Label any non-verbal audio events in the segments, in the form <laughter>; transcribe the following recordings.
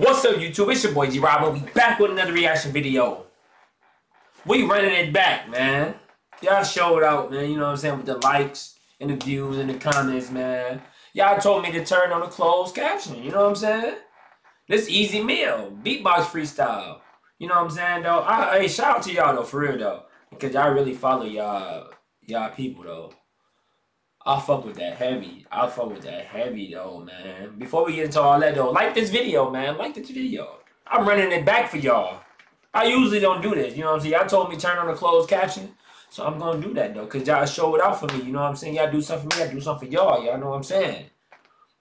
What's up, YouTube? It's your boy G Rob. We back with another reaction video. We running it back, man. Y'all showed out, man. You know what I'm saying? With the likes and the views and the comments, man. Y'all told me to turn on the closed caption. You know what I'm saying? This Ez Mil, beatbox freestyle. You know what I'm saying, though? I, hey, shout out to y'all though, for real though, because y'all really follow y'all y'all people though. I fuck with that heavy. I fuck with that heavy though, man. Before we get into all that though, like this video, man. Like this video. I'm running it back for y'all. I usually don't do this, you know what I'm saying? Y'all told me turn on the closed caption. So I'm gonna do that though, cause y'all show it out for me, you know what I'm saying? Y'all do something for me, I do something for y'all, y'all know what I'm saying?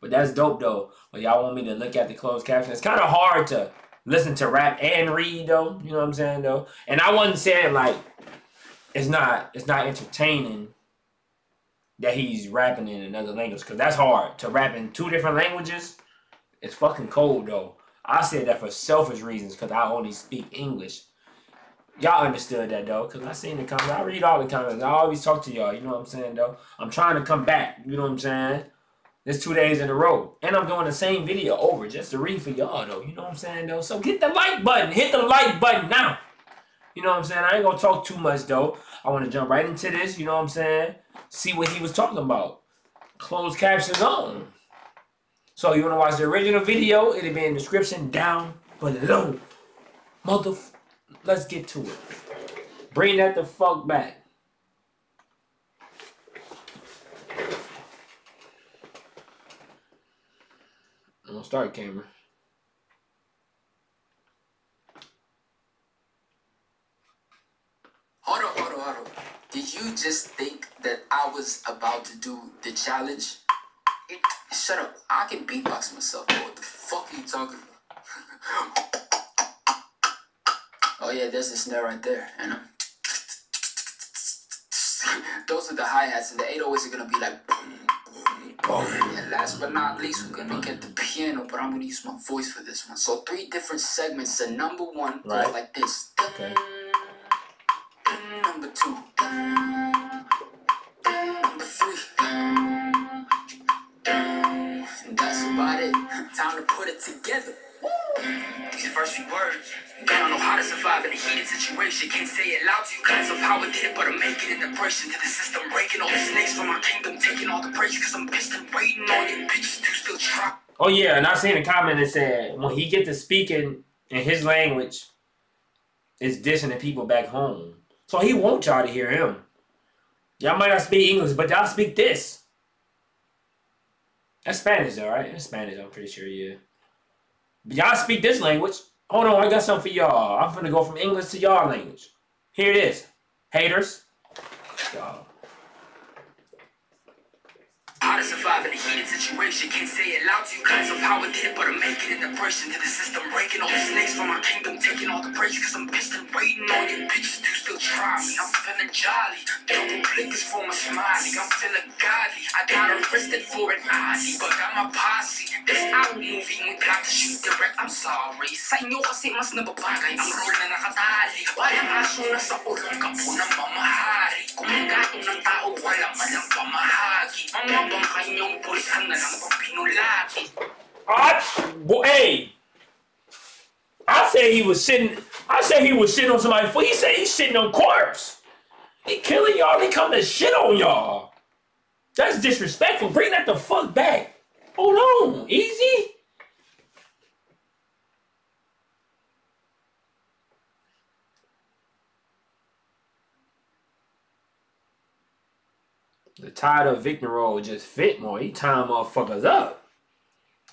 But that's dope though. But y'all want me to look at the closed caption. It's kinda hard to listen to rap and read though, you know what I'm saying though? And I wasn't saying like it's not it's not entertaining that he's rapping in another language because that's hard to rap in two different languages. It's fucking cold though. I said that for selfish reasons because I only speak English. Y'all understood that though, because I seen the comments. I read all the comments. I always talk to y'all. You know what I'm saying though? I'm trying to come back. You know what I'm saying? It's two days in a row. And I'm doing the same video over just to read for y'all though. You know what I'm saying though? So hit the like button. Hit the like button now. You know what I'm saying? I ain't gonna talk too much though. I want to jump right into this. You know what I'm saying? see what he was talking about. Closed captions on. So you want to watch the original video, it'll be in the description down below. Mother, let's get to it. Bring that the fuck back. I'm gonna start camera. Did you just think that I was about to do the challenge? Shut up. I can beatbox myself, bro. What the fuck are you talking about? <laughs> oh yeah, there's a snare right there. And um, <laughs> those are the hi-hats and the 808s are gonna be like. And last but not least, we're gonna get the piano, but I'm gonna use my voice for this one. So three different segments. The number one right. goes like this. Okay. Number two. To put it together. These first few words, gotta know how to survive in a heated situation. Can't say it loud to you guys of how I did but I'm making it depression to the system, breaking all the snakes from my kingdom, taking all the praise, cause I'm pissed and waiting on you bitches to still try. Oh yeah, and I seen a comment that said when he get to speaking in his language, it's dissing the people back home. So he wants y'all to hear him. Y'all might not speak English, but y'all speak this. That's Spanish though, right? That's Spanish, I'm pretty sure, yeah. But y'all speak this language. Hold on, I got something for y'all. I'm gonna go from English to y'all language. Here it is. Haters. Y'all. How to survive in a heated situation. Can't say it loud to you guys of how I did it, but I'm making an impression to the system. Breaking all the snakes from my kingdom, taking all the praise, cause I'm pissed and waiting on you bitches do still try me. I'm feeling jolly. Double click is for my smiley. I'm feeling godly. I got arrested for an oddie, but got my posse. This out movie, we got to shoot direct. I'm sorry. Sa inyo kasi mas nababagay. Ang role na nakatali. Walang aso na sa ulong kapo ng mamahari. Kung ng tao, wala malang pamahagi. Mga I, well, hey, I said he was sitting. I said he was sitting on somebody's foot. He said he's sitting on corpse. He killing y'all. He coming to shit on y'all. That's disrespectful. Bring that the fuck back. Hold on, easy. The title of Victor role just fit more. He tying motherfuckers up.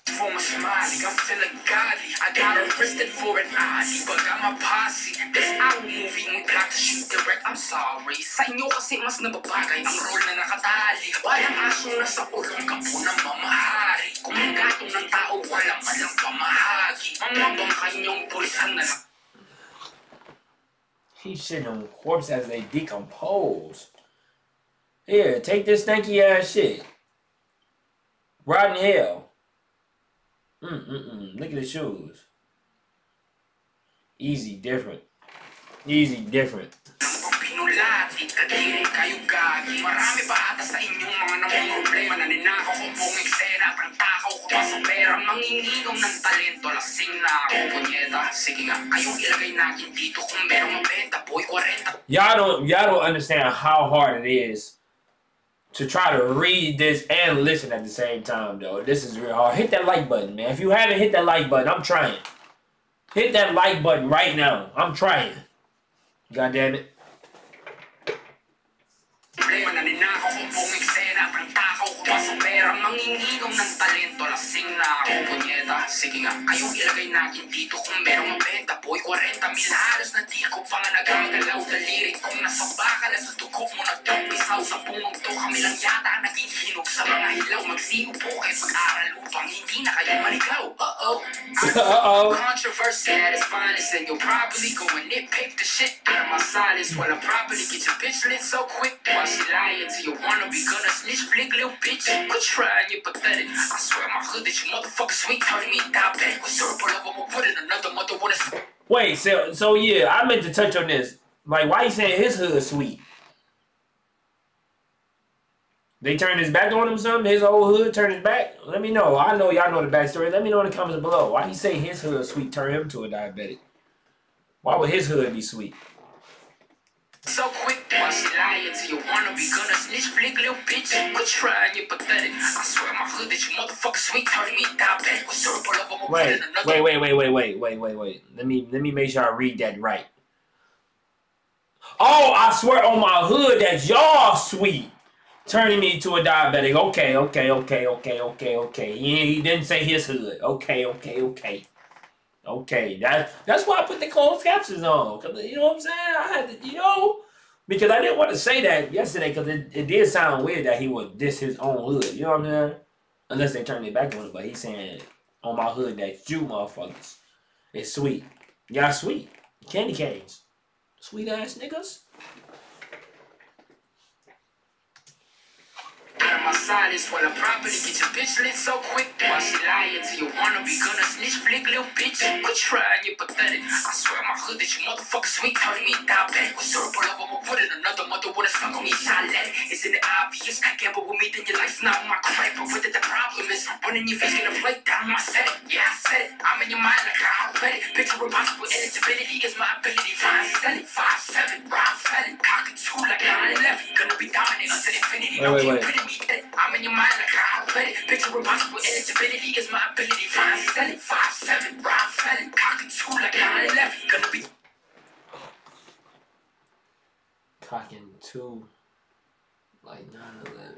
For my smiley, I'm feeling godly. I got arrested for an oddie, but got my posse. This out movie, we got to shoot direct. I'm sorry. Sa inyo kasi mas nababagay ang role na nakatali. Walang aso na sa ulong kapo ng mamahari. Kung gato ng tao, walang malang pamahagi. Mga bangkay niyong pulisan na He's shitting on corpse as they decompose. Here, take this stinky ass shit. Rotten hell. Mm-mm-mm. Look at the shoes. Easy, different. Easy, different. Bakit kadiri kayo gagi? Marami ba ata sa inyong mga namang problema na ninakaw ko buong eksena Parang takaw ko pa sa pera Manginginom ng talento Lasing na ako, punyeta Sige nga, kayong ilagay natin dito Kung merong mabenta, boy, 40 Y'all don't y'all don't understand how hard it is to try to read this and listen at the same time though. This is real hard. Hit that like button, man. If you haven't hit that like button, I'm trying. Hit that like button right now. I'm trying. God damn it. Problema na ninakaw ko buong eksena Parang takaw ko pa sa pera. Manginginom ng talento Lasing na ako, punyeta. Sige nga, kayong ilagay natin dito Kung merong mabenta, boy, 40 mil Halos na di ako pa nga nagagalaw Dalirik kong nasa baka na sa dugo mo Nagtampisaw sa bungong to Kami lang yata ang naging hinog sa mga hilaw. Magsiupo kayo pag-aral upang hindi na kayo maligaw. Uh-oh. Uh-oh. Controversy at its finest And you'll probably go and nitpick the shit out of my silence While I probably get your bitch lit so quick While she lying to your wannabe Gonna snitch flick little bitch Quit trying, you're pathetic I swear my hood that you motherfucker sweet Turning me diabetic With syrup all over We'll put in another mother with a Wait, so so yeah, I meant to touch on this. Like, why you saying his hood sweet? They turned his back on him, some? His old hood turned his back. Let me know. I know y'all know the backstory. Let me know in the comments below. Why he say his hood sweet turn him to a diabetic? Why would his hood be sweet? So quick, while she lying to you wannabe Gonna snitch flick little bitch Quit trying, you're pathetic I swear my hood that you motherfucker sweet Turning me diabetic With syrup all over We'll Wait, wait, wait, wait, wait, wait, wait, wait, wait. Let me let me make sure I read that right. Oh, I swear on my hood that y'all sweet. Turning me to a diabetic. Okay, okay, okay, okay, okay, okay. He, he didn't say his hood. Okay, okay, okay. Okay, that that's why I put the closed captions on. Cause you know what I'm saying? I had to, you know, because I didn't want to say that yesterday because it, it did sound weird that he would diss his own hood. You know what I'm saying? Unless they turn it back on it, but he's saying on my hood that you motherfuckers. It's sweet. Y'all sweet. Candy canes. Sweet ass niggas. Out of my silence while I properly get your bitch lit so quick While she lying to you wannabe Gonna snitch flick little bitch. Quit trying, you're pathetic. I swear my hood that you motherfucker sweet Turning me diabetic With syrup all over We'll put in another mother with a stuck on let it Isn't it obvious? Gamble with me then your life's not my crap. But with it the problem is? When in your face gonna play down my set. Yeah I said it. I'm in your mind like I read it Picture impossible eligibility is my ability. Fine sell it Five seven. Round felon Cock and two like 9-11 Gonna be dominant until infinity. Wait, wait, wait. Rid of me I'm in your mind like I read it Picture impossible eligibility is my ability Fine sell it Five seven Round felon Cock and two like 9-11 Gonna be Cocking two. Like 9 11.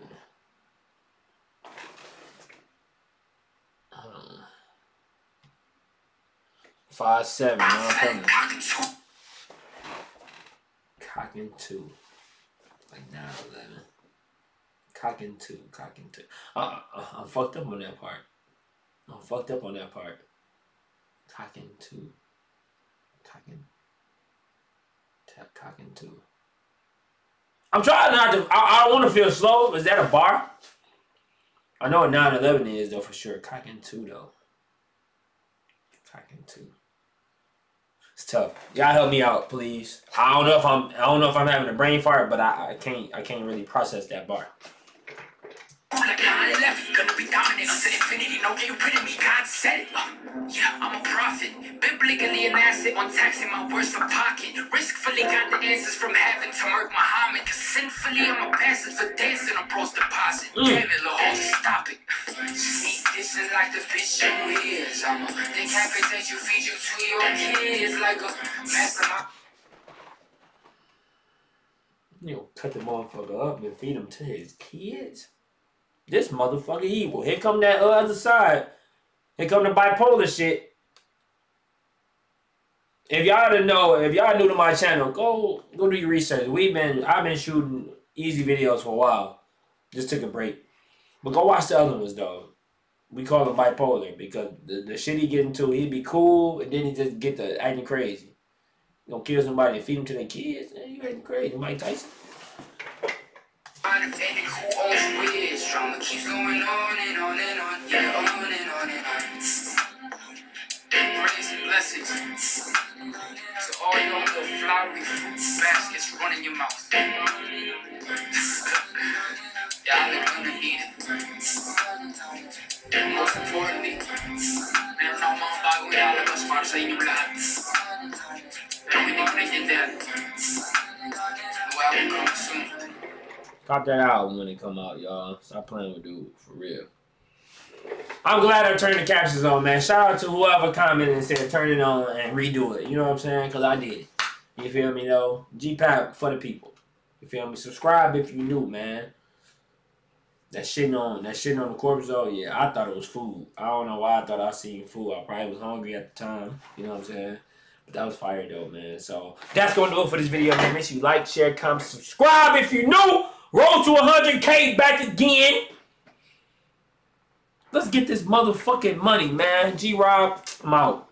Um, five seven. Round I'm felon coming. Cock and two Cocking two. Like 9 11. Cocking two. Cocking two. Uh, uh, I'm fucked up on that part. I'm fucked up on that part. Cocking two. Cocking. Tap cocking two. I'm trying not to. I, I don't want to feel slow. Is that a bar? I know what 9 11 is, though, for sure. Cocking two, though. Cocking two. It's tough. Y'all help me out, please. I don't know if I'm. I don't know if I'm having a brain fart, but I, I can't. I can't really process that bar. Like 9-11, gonna be dominant until infinity. No get rid of me, God said it. Uh, yeah, I'm a prophet. Biblically an asset on taxing my words for pocket. Riskfully got the answers from heaven to Merc Muhammad. Cause sinfully I'm a bastard for dancing on bro's deposit. Mm. Damn it, Lord, stop it. Sneak dissing like the bitch you is. I'ma decapitate you, feed you to your kids like a master. You know, cut the motherfucker up and feed him to his kids. This motherfucker evil. Here come that uh, other side. Here come the bipolar shit. If y'all didn't know, if y'all new to my channel, go go do your research. We've been I've been shooting Ez videos for a while. Just took a break. But go watch the other ones though. We call him bipolar because the, the shit he get into, he'd be cool and then he just get to acting crazy. You gonna kill somebody feed them to their kids? You acting crazy, Mike Tyson. Drama keeps going on and on and on Yeah, on and on and on Praise and message. To all your little flowery fruit baskets running your mouth. <laughs> Y'all are gonna need it. Most importantly, meron akong mga bagong ilalabas para sa inyong lahat. Pero hindi ko naiintindihan. Well, will come soon. Cop that album when it come out, y'all. Stop playing with dude, for real. I'm glad I turned the captions on, man. Shout out to whoever commented and said turn it on and redo it. You know what I'm saying? Because I did. You feel me, though? G-Pap for the people. You feel me? Subscribe if you new, man. That shitting on that shitting on the corpse though, yeah, I thought it was food. I don't know why I thought I seen food. I probably was hungry at the time. You know what I'm saying? But that was fire though, man. So that's gonna do it for this video, man. Make sure you like, share, comment, subscribe if you're new. Roll to 100k back again. Let's get this motherfucking money, man. G Rob, I'm out.